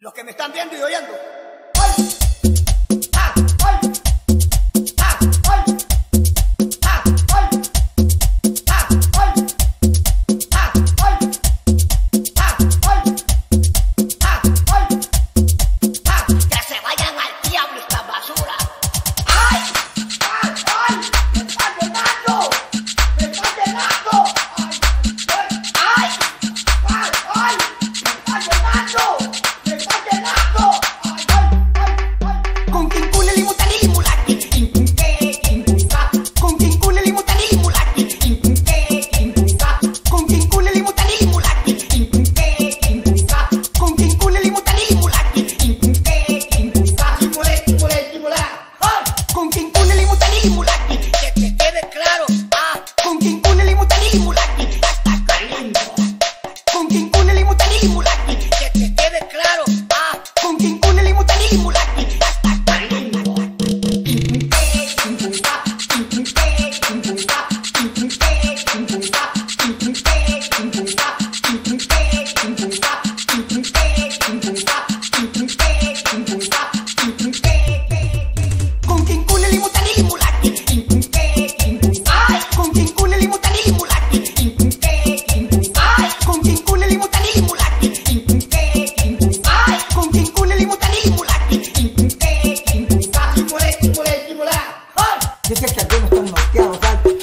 Los que me están viendo y oyendo, you like algunos están noqueados, tal.